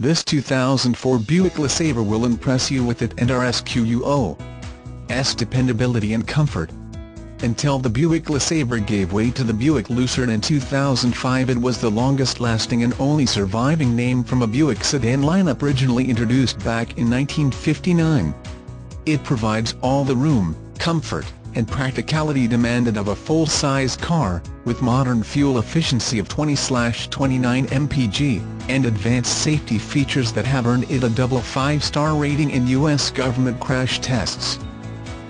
This 2004 Buick LeSabre will impress you with its NRSQUO's dependability and comfort. Until the Buick LeSabre gave way to the Buick Lucerne in 2005 it was the longest-lasting and only surviving name from a Buick sedan lineup originally introduced back in 1959. It provides all the room, comfort, and practicality demanded of a full-size car, with modern fuel efficiency of 20-29 mpg, and advanced safety features that have earned it a double five-star rating in U.S. government crash tests.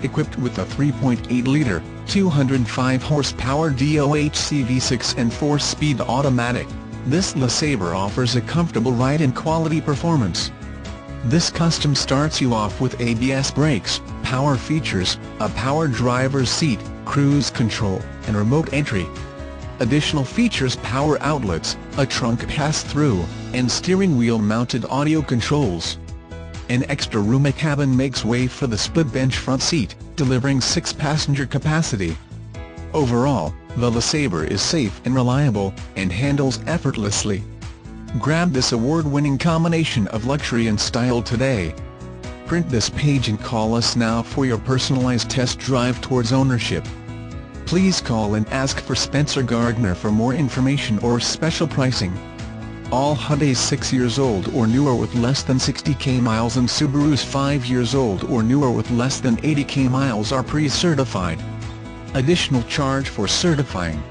Equipped with a 3.8-liter, 205-horsepower DOHC V6 and 4-speed automatic, this LeSabre offers a comfortable ride and quality performance. This custom starts you off with ABS brakes, power features, a power driver's seat, cruise control, and remote entry. Additional features power outlets, a trunk pass-through, and steering wheel-mounted audio controls. An extra roomy cabin makes way for the split-bench front seat, delivering six-passenger capacity. Overall, the LeSabre is safe and reliable, and handles effortlessly. Grab this award-winning combination of luxury and style today. Print this page and call us now for your personalized test drive towards ownership. Please call and ask for Spencer Gardner for more information or special pricing. All Hyundais 6 years old or newer with less than 60k miles and Subarus 5 years old or newer with less than 80k miles are pre-certified. Additional charge for certifying